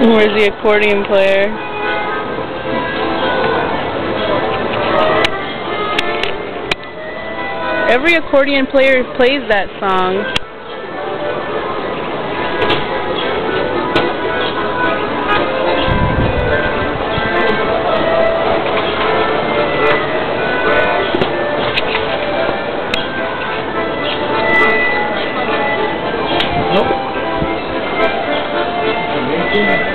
Where's the accordion player? Every accordion player plays that song. Nope.